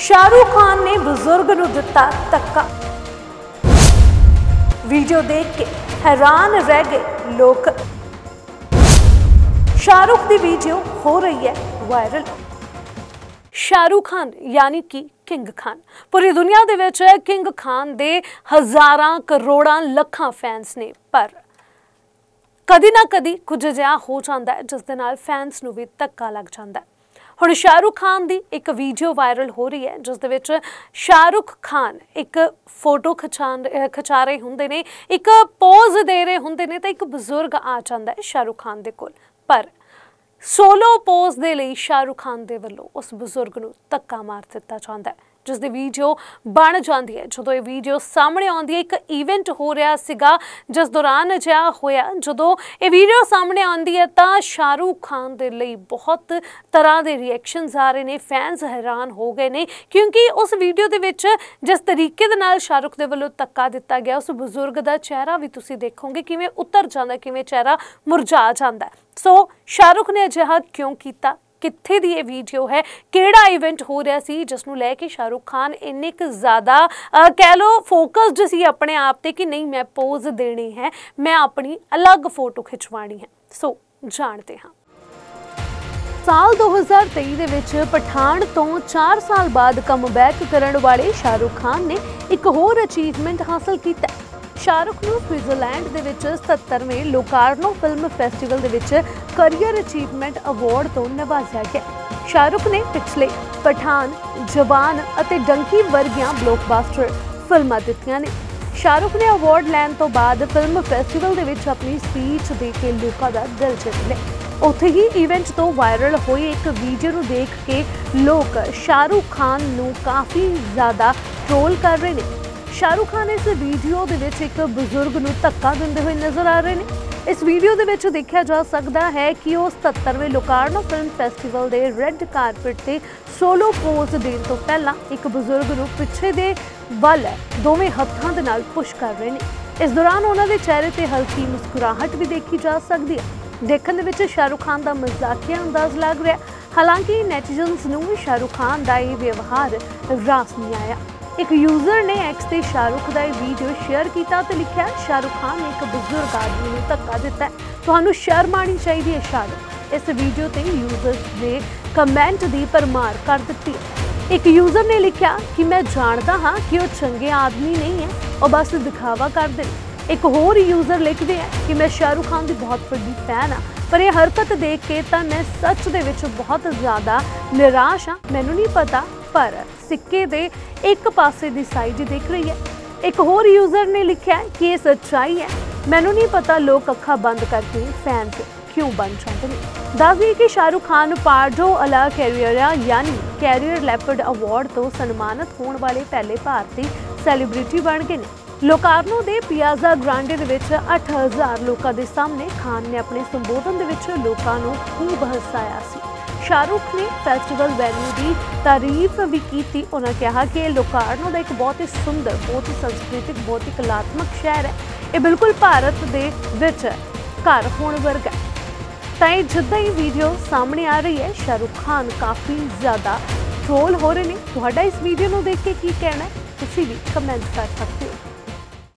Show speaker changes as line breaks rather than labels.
ਸ਼ਾਹਰੂਖ ਖਾਨ ਨੇ ਬਜ਼ੁਰਗ ਨੂੰ ਦਿੱਤਾ ਧੱਕਾ। ਵੀਡੀਓ ਦੇਖ ਕੇ ਹੈਰਾਨ ਰਹਿ ਗਏ ਲੋਕ। ਸ਼ਾਹਰੁਖ ਦੀ ਵੀਡੀਓ ਹੋ ਰਹੀ ਹੈ ਵਾਇਰਲ। ਸ਼ਾਹਰੁਖ ਖਾਨ ਯਾਨੀ ਕਿ ਕਿੰਗ ਖਾਨ। ਪੂਰੀ ਦੁਨੀਆ ਦੇ ਵਿੱਚ ਕਿੰਗ ਖਾਨ ਦੇ ਹਜ਼ਾਰਾਂ ਕਰੋੜਾਂ ਲੱਖਾਂ ਫੈਨਸ ਨੇ, ਪਰ ਕਦੀ ਨਾ ਕਦੀ ਕੁਝ ਅਜਿਹਾ ਹੋ ਜਾਂਦਾ ਹੈ, ਜਿਸ ਦੇ ਨਾਲ ਫੈਨਸ ਨੂੰ ਵੀ ਧੱਕਾ ਲੱਗ ਜਾਂਦਾ ਹੈ। ਹੁਣ ਸ਼ਾਹਰੁਖ ਖਾਨ ਦੀ ਇੱਕ ਵੀਡੀਓ ਵਾਇਰਲ ਹੋ ਰਹੀ ਹੈ, ਜਿਸ ਦੇ ਵਿੱਚ ਸ਼ਾਹਰੁਖ ਖਾਨ ਇੱਕ ਫੋਟੋ ਖਿਚਾਣ ਖਿਚਾ ਰਹੇ ਹੁੰਦੇ ਨੇ, ਇੱਕ ਪੋਜ਼ ਦੇ ਰਹੇ ਹੁੰਦੇ ਨੇ ਤਾਂ ਇੱਕ ਬਜ਼ੁਰਗ ਆ ਜਾਂਦਾ ਹੈ ਸ਼ਾਹਰੁਖ ਖਾਨ ਦੇ ਕੋਲ। ਪਰ ਸੋਲੋ ਪੋਜ਼ ਦੇ ਲਈ ਸ਼ਾਹਰੁਖ ਖਾਨ ਦੇ ਵੱਲੋਂ ਉਸ ਬਜ਼ੁਰਗ ਨੂੰ ਧੱਕਾ ਮਾਰ ਦਿੱਤਾ ਜਾਂਦਾ ਹੈ। ਜਿਸ ਦੀ ਵੀਡੀਓ ਬਣ ਜਾਂਦੀ ਹੈ। ਜਦੋਂ ਇਹ ਵੀਡੀਓ ਸਾਹਮਣੇ ਆਉਂਦੀ ਹੈ, ਇੱਕ ਇਵੈਂਟ ਹੋ ਰਿਹਾ ਸੀਗਾ, ਜਿਸ ਦੌਰਾਨ ਅਜਿਹਾ ਹੋਇਆ। ਜਦੋਂ ਇਹ ਵੀਡੀਓ ਸਾਹਮਣੇ ਆਉਂਦੀ ਹੈ, ਤਾਂ ਸ਼ਾਹਰੁਖ ਖਾਨ ਦੇ ਲਈ ਬਹੁਤ ਤਰ੍ਹਾਂ ਦੇ ਰਿਐਕਸ਼ਨਸ ਆ ਰਹੇ ਨੇ। ਫੈਨਸ ਹੈਰਾਨ ਹੋ ਗਏ ਨੇ, ਕਿਉਂਕਿ ਉਸ ਵੀਡੀਓ ਦੇ ਵਿੱਚ ਜਿਸ ਤਰੀਕੇ ਦੇ ਨਾਲ ਸ਼ਾਹਰੁਖ ਦੇ ਵੱਲੋਂ ਧੱਕਾ ਦਿੱਤਾ ਗਿਆ, ਉਸ ਬਜ਼ੁਰਗ ਦਾ ਚਿਹਰਾ ਵੀ ਤੁਸੀਂ ਦੇਖੋਗੇ, ਕਿਵੇਂ ਉਤਰ ਜਾਂਦਾ, ਕਿਵੇਂ ਚਿਹਰਾ ਮੁਰਝਾ ਜਾਂਦਾ ਸੋ ਸ਼ਾਹਰੁਖ ਨੇ ਅਜਿਹਾ ਕਿਉਂ ਕੀਤਾ? ਕਿੱਥੇ ਦੀ ਇਹ ਵੀਡੀਓ ਹੈ? ਕਿਹੜਾ ਇਵੈਂਟ ਹੋ ਰਿਹਾ ਸੀ ਜਿਸ ਨੂੰ ਲੈ ਕੇ ਸ਼ਾਹਰੁਖ ਖਾਨ ਇੰਨੇ ਕੁ ਜ਼ਿਆਦਾ ਕਹਿ ਲੋ ਫੋਕਸਡ ਸੀ ਆਪਣੇ ਆਪ ਤੇ ਕਿ ਨਹੀਂ, ਮੈਂ ਪੋਜ਼ ਦੇਣੀ ਹੈ, ਮੈਂ ਆਪਣੀ ਅਲੱਗ ਫੋਟੋ ਖਿਚਵਾਣੀ ਹੈ। ਸੋ ਜਾਣਦੇ ਹਾਂ। ਸਾਲ 2023 ਦੇ ਵਿੱਚ ਪਠਾਨ ਤੋਂ 4 ਸਾਲ ਬਾਅਦ ਕਮਬੈਕ ਕਰਨ ਵਾਲੇ ਸ਼ਾਹਰੁਖ ਖਾਨ ਨੇ ਇੱਕ ਹੋਰ ਅਚੀਵਮੈਂਟ ਹਾਸਲ ਕੀਤਾ ਸ਼ਾਹਰੁਖ ਨੂੰ ਸਵਿਟਜ਼ਰਲੈਂਡ ਦੇ ਵਿੱਚ 77ਵੇਂ ਲੋਕਾਰਨੋ ਫਿਲਮ ਫੈਸਟੀਵਲ ਦੇ ਵਿੱਚ ਕਰੀਅਰ ਅਚੀਵਮੈਂਟ ਅਵਾਰਡ ਤੋਂ ਨਵਾਜ਼ਿਆ ਗਿਆ। ਸ਼ਾਹਰੁਖ ਨੇ ਪਿਛਲੇ ਪਠਾਨ, ਜਵਾਨ ਅਤੇ ਡੰਕੀ ਵਰਗੀਆਂ ਬਲੌਕਬਸਟਰ ਫਿਲਮਾਂ ਦਿੱਤੀਆਂ ਨੇ। ਸ਼ਾਹਰੁਖ ਨੇ ਅਵਾਰਡ ਲੈਣ ਤੋਂ ਬਾਅਦ ਫਿਲਮ ਫੈਸਟੀਵਲ ਦੇ ਵਿੱਚ ਆਪਣੀ ਸਪੀਚ ਦੇ ਕੇ ਲੋਕਾਂ ਦਾ ਦਿਲ ਜਿੱਤ ਲਿਆ। ਉੱਥੇ ਹੀ ਇਵੈਂਟ ਤੋਂ ਵਾਇਰਲ ਹੋਈ ਇੱਕ ਵੀਡੀਓ ਨੂੰ ਦੇਖ ਕੇ ਲੋਕ ਸ਼ਾਹਰੁਖ ਖਾਨ ਨੂੰ ਕਾਫੀ ਜ਼ਿਆਦਾ ਟ੍ਰੋਲ ਕਰ ਰਹੇ ਨੇ। ਸ਼ਾਹਰੁਖ ਖਾਨ ਇਸ ਵੀਡੀਓ ਦੇ ਵਿੱਚ ਇੱਕ ਬਜ਼ੁਰਗ ਨੂੰ ਧੱਕਾ ਦਿੰਦੇ ਹੋਏ ਨਜ਼ਰ ਆ ਰਹੇ ਨੇ। ਇਸ ਵੀਡੀਓ ਦੇ ਵਿੱਚ ਦੇਖਿਆ ਜਾ ਸਕਦਾ ਹੈ ਕਿ ਉਹ 77ਵੇਂ ਲੋਕਾਰਨੋ ਫਿਲਮ ਫੈਸਟੀਵਲ ਦੇ ਰੈੱਡ ਕਾਰਪਟ ਤੇ ਸੋਲੋ ਪੋਜ਼ ਦੇਣ ਤੋਂ ਪਹਿਲਾਂ ਇੱਕ ਬਜ਼ੁਰਗ ਨੂੰ ਪਿੱਛੇ ਦੇ ਵੱਲ ਦੋਵੇਂ ਹੱਥਾਂ ਦੇ ਨਾਲ ਪੁਸ਼ ਕਰ ਰਹੇ ਨੇ। ਇਸ ਦੌਰਾਨ ਉਹਨਾਂ ਦੇ ਚਿਹਰੇ ਤੇ ਹਲਕੀ ਮੁਸਕਰਾਹਟ ਵੀ ਦੇਖੀ ਜਾ ਸਕਦੀ ਹੈ। ਦੇਖਣ ਦੇ ਵਿੱਚ ਸ਼ਾਹਰੁਖ ਖਾਨ ਦਾ ਮਜ਼ਾਕੀਆ ਅੰਦਾਜ਼ ਲੱਗ ਰਿਹਾ ਹਾਲਾਂਕਿ ਨੈਟੀਜ਼ਨਸ ਨੂੰ ਵੀ ਸ਼ਾਹਰੁਖ ਖਾਨ ਦਾ ਇਹ ਵਿਵਹਾਰ ਰਾਸ ਨਹੀਂ ਆਇਆ। ਇੱਕ ਯੂਜ਼ਰ ਨੇ ਐਕਸ ਤੇ ਸ਼ਾਹਰੁਖ ਦਾ ਇਹ ਵੀਡੀਓ ਸ਼ੇਅਰ ਕੀਤਾ ਤੇ ਲਿਖਿਆ, ਸ਼ਾਹਰੁਖ ਖਾਨ ਨੇ ਇੱਕ ਬਜ਼ੁਰਗ ਆਦਮੀ ਨੂੰ ਧੱਕਾ ਦਿੱਤਾ ਤੁਹਾਨੂੰ ਸ਼ਰਮ ਆਣੀ ਚਾਹੀਦੀ ਹੈ, ਸ਼ਾਹਰੁਖ। ਇਸ ਵੀਡੀਓ ਤੇ ਯੂਜ਼ਰਸ ਨੇ ਕਮੈਂਟ ਦੀ ਪਰਮਾਰ ਕਰ ਦਿੱਤੀ ਇੱਕ ਯੂਜ਼ਰ ਨੇ ਲਿਖਿਆ ਕਿ ਮੈਂ ਜਾਣਦਾ ਹਾਂ ਕਿ ਉਹ ਚੰਗੇ ਆਦਮੀ ਨਹੀਂ ਹੈ। ਉਹ ਬਸ ਦਿਖਾਵਾ ਕਰਦੇ ਨੇ। ਇੱਕ ਹੋਰ ਯੂਜ਼ਰ ਲਿਖਦੇ ਹੈ ਕਿ ਮੈਂ ਸ਼ਾਹਰੁਖ ਖਾਨ ਦੀ ਬਹੁਤ ਵੱਡੀ ਫੈਨ ਹਾਂ, ਪਰ ਇਹ ਹਰਕਤ ਦੇਖ ਕੇ ਤਾਂ ਮੈਂ ਸੱਚ ਦੇ ਵਿੱਚ ਬਹੁਤ ਜ਼ਿਆਦਾ ਨਿਰਾਸ਼ ਹਾਂ। ਮੈਨੂੰ ਨਹੀਂ ਪਤਾ ਪਰ ਸਿੱਕੇ ਦੇ ਇੱਕ ਪਾਸੇ ਦੀ ਸਾਈਡ ਦਿਖ ਰਹੀ ਹੈ। ਇੱਕ ਹੋਰ ਯੂਜ਼ਰ ਨੇ ਲਿਖਿਆ ਕਿ ਇਹ ਸੱਚਾਈ ਹੈ। ਮੈਨੂੰ ਨਹੀਂ ਪਤਾ ਲੋਕ ਅੱਖਾਂ ਬੰਦ ਕਰਕੇ ਫੈਨਸ ਕਿਉਂ ਬਣ ਜਾਂਦੇ ਨੇ। ਦੱਸਦੀ ਕਿ ਸ਼ਾਹਰੁਖ ਖਾਨ ਪਾਰਡੋ ਅਲਾ ਕੈਰੀਅਰਾ ਯਾਨੀ ਕੈਰੀਅਰ ਲੈਪਰਡ ਅਵਾਰਡ ਤੋਂ ਸਨਮਾਨਿਤ ਹੋਣ ਵਾਲੇ ਪਹਿਲੇ ਭਾਰਤੀ ਸੈਲੀਬ੍ਰਿਟੀ ਬਣ ਗਏ ਨੇ। ਲੋਕਾਰਨੋ ਦੇ ਪਿਆਜ਼ਾ ਗ੍ਰਾਂਡੇ ਦੇ ਵਿੱਚ 8000 ਲੋਕਾਂ ਦੇ ਸਾਹਮਣੇ ਖਾਨ ਨੇ ਆਪਣੇ ਸੰਬੋਧਨ ਦੇ ਵਿੱਚ ਲੋਕਾਂ ਨੂੰ ਖੂਬ ਹਸਾਇਆ ਸੀ। ਸ਼ਾਹਰੁਖ ਨੇ ਫੈਸਟੀਵਲ ਵੈਨਿਊ ਦੀ ਤਾਰੀਫ ਵੀ ਕੀਤੀ। ਉਹਨਾਂ ਕਿਹਾ ਕਿ ਇਹ ਲੋਕਾਰਨੋ ਦਾ ਇੱਕ ਬਹੁਤ ਹੀ ਸੁੰਦਰ, ਬਹੁਤ ਹੀ ਸੰਸਕ੍ਰਿਤਿਕ, ਬਹੁਤ ਹੀ ਕਲਾਤਮਕ ਸ਼ਹਿਰ ਹੈ। ਇਹ ਬਿਲਕੁਲ ਭਾਰਤ ਦੇ ਵਿੱਚ ਘਰ ਹੋਣ ਵਰਗਾ ਤਾਂ ਇਹ ਜਿੱਦਾਂ ਹੀ ਵੀਡੀਓ ਸਾਹਮਣੇ ਆ ਰਹੀ ਹੈ, ਸ਼ਾਹਰੁਖ ਖਾਨ ਕਾਫੀ ਜ਼ਿਆਦਾ ਟ੍ਰੋਲ ਹੋ ਰਹੇ ਨੇ। ਤੁਹਾਡਾ ਇਸ ਵੀਡੀਓ ਨੂੰ ਦੇਖ ਕੇ ਕੀ ਕਹਿਣਾ ਤੁਸੀਂ ਵੀ ਕਮੈਂਟ ਕਰ ਸਕਦੇ ਹੋ।